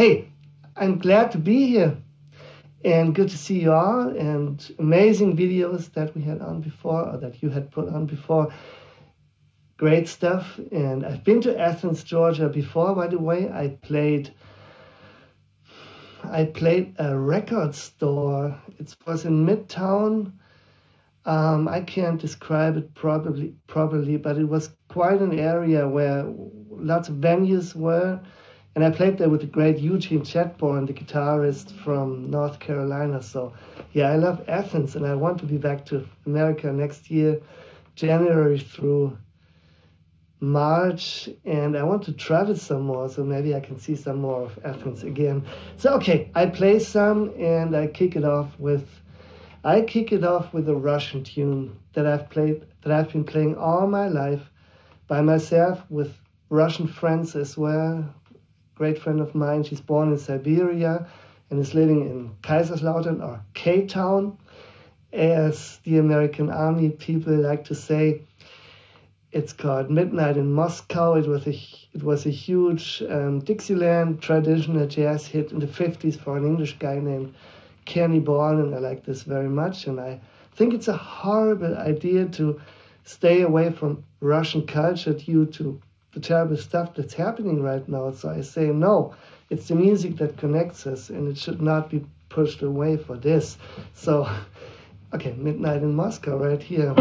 Hey, I'm glad to be here and good to see you all and amazing videos that we had on before or that you had put on before. Great stuff. And I've been to Athens, Georgia before, by the way. I played I played a record store. It was in Midtown. Um, I can't describe it probably properly, but it was quite an area where lots of venues were. And I played there with the great Eugene Chadbourne, the guitarist from North Carolina. So, yeah, I love Athens, and I want to be back to America next year, January through March, and I want to travel some more, so maybe I can see some more of Athens again. So, okay, I play some, and I kick it off with, I kick it off with a Russian tune that I've played, that I've been playing all my life by myself with Russian friends as well, great friend of mine. She's born in Siberia and is living in Kaiserslautern or K-Town, as the American Army people like to say. It's called Midnight in Moscow. It was a it was a huge um, Dixieland traditional jazz hit in the 50s for an English guy named Kenny Ball, and I like this very much. And I think it's a horrible idea to stay away from Russian culture due to the terrible stuff that's happening right now. So I say, no, it's the music that connects us and it should not be pushed away for this. So, okay, Midnight in Moscow right here.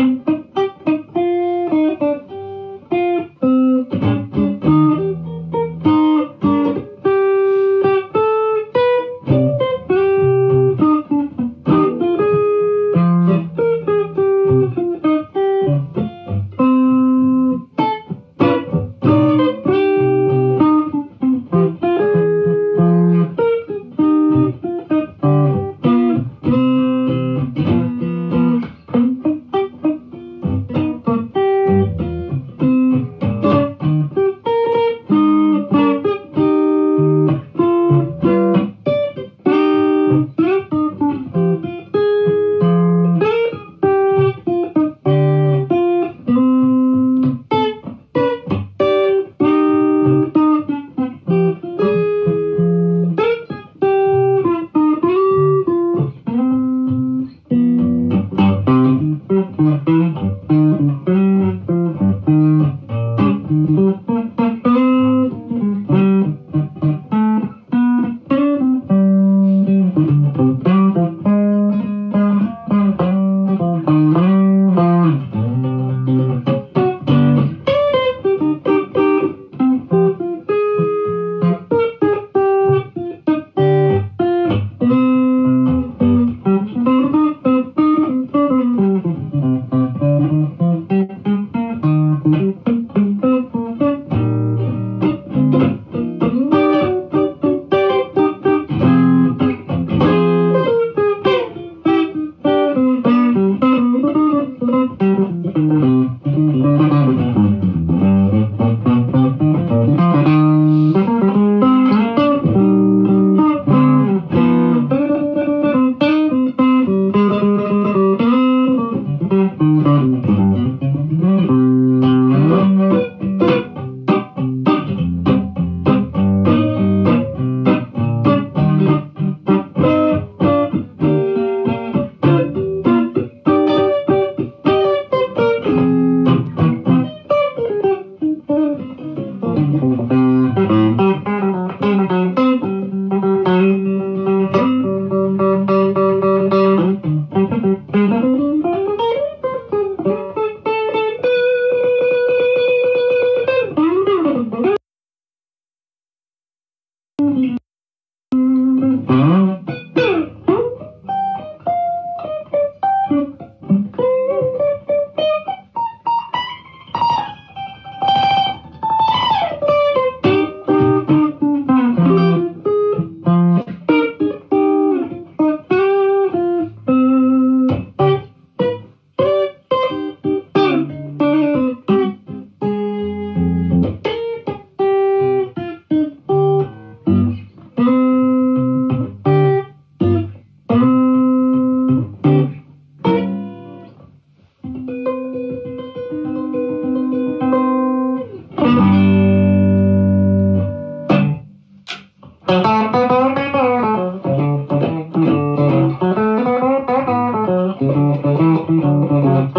Thank you.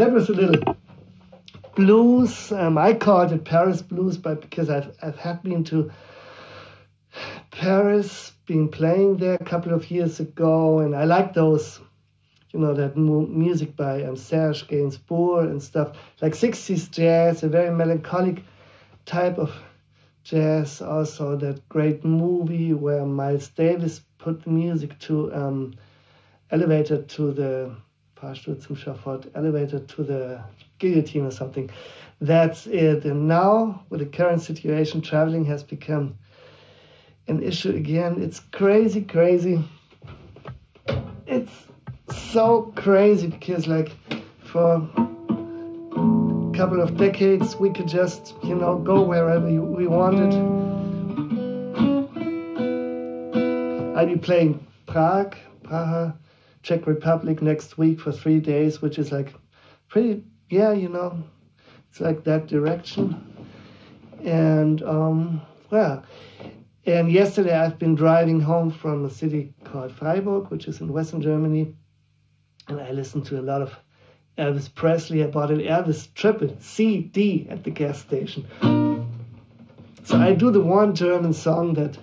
That was a little blues. Um, I called it Paris blues, but because I've I've had been to Paris, been playing there a couple of years ago, and I like those, you know, that music by um, Serge Gainsbourg and stuff like 60s jazz, a very melancholic type of jazz. Also, that great movie where Miles Davis put the music to um, Elevator to the Schafott, Elevator to the guillotine or something. That's it. And now, with the current situation, traveling has become an issue again. It's crazy, crazy. It's so crazy because, like, for a couple of decades, we could just, you know, go wherever we wanted. I'll be playing Prague, Praha, Czech Republic next week for three days, which is like pretty, yeah, you know, it's like that direction. And, um, well, and yesterday I've been driving home from a city called Freiburg, which is in Western Germany, and I listened to a lot of Elvis Presley. I bought an Elvis triple CD at the gas station. So I do the one German song that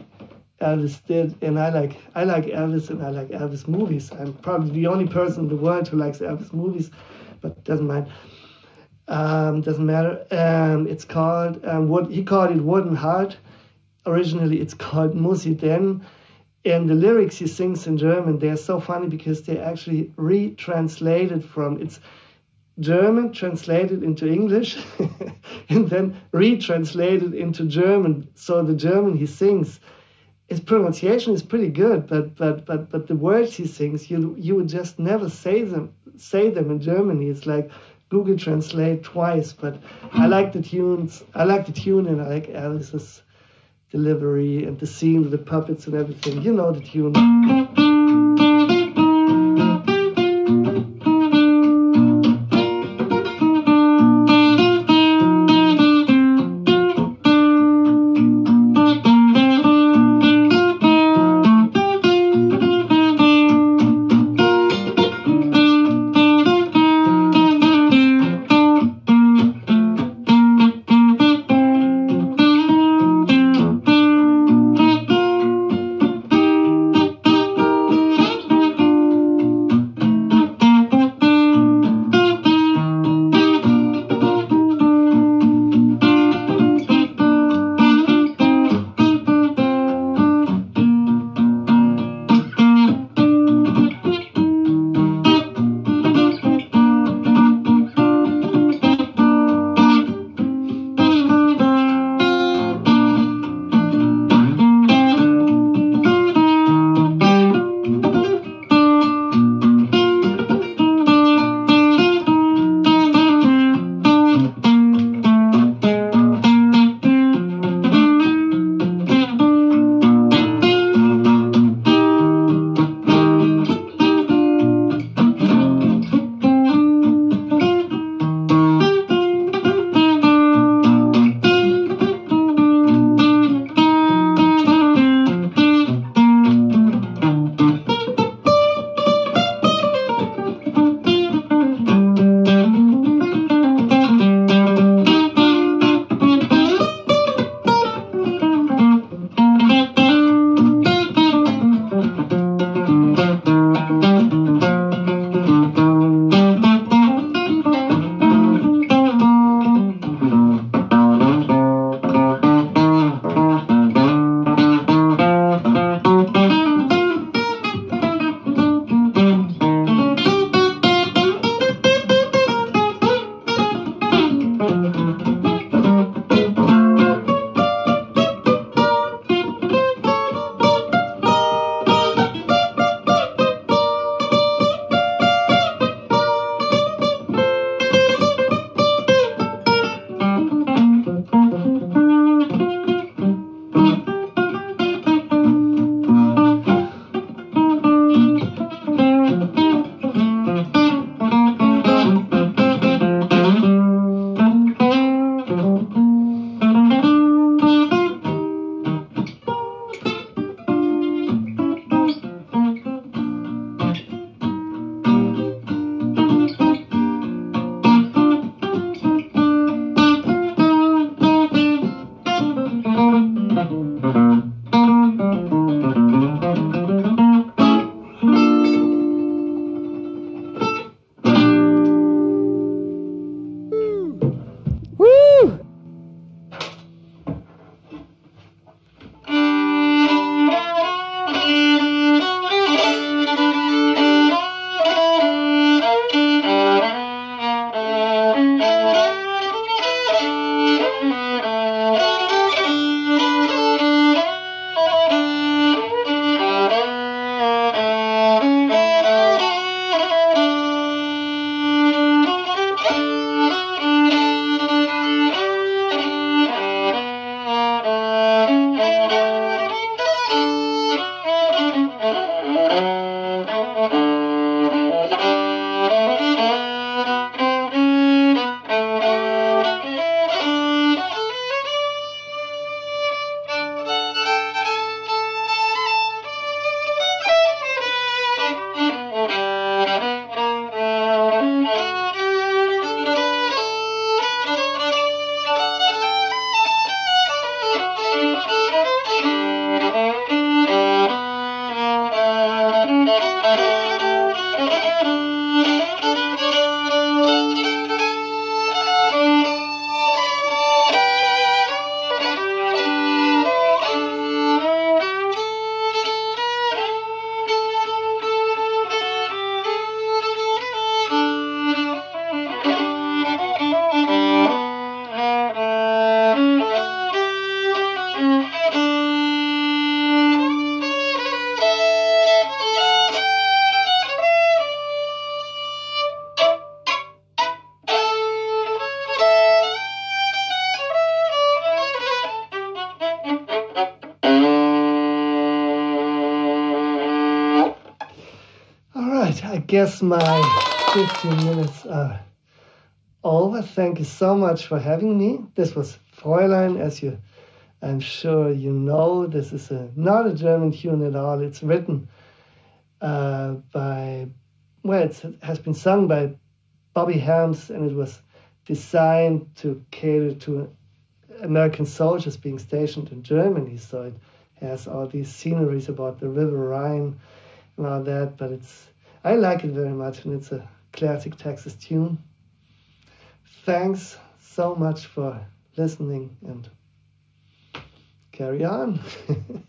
Elvis did, and I like I like Elvis and I like Elvis movies. I'm probably the only person in the world who likes Elvis movies, but doesn't mind. Um, doesn't matter. Um, it's called um, what he called it Wooden Heart. Originally, it's called Muss i denn, and the lyrics he sings in German they're so funny because they actually retranslated from it's German translated into English and then retranslated into German. So the German he sings his pronunciation is pretty good, but but but but the words he sings, you you would just never say them say them in Germany. It's like Google Translate twice. But I hmm. like the tunes. I like the tune, and I like Alice's delivery and the scene with the puppets and everything. You know the tune. Guess my 15 minutes are over. Thank you so much for having me. This was Fräulein, as you, I'm sure you know. This is a, not a German tune at all. It's written uh, by, well, it has been sung by Bobby Helms, and it was designed to cater to American soldiers being stationed in Germany. So it has all these sceneries about the River Rhine and all that. But it's I like it very much and it's a classic Texas tune. Thanks so much for listening and carry on.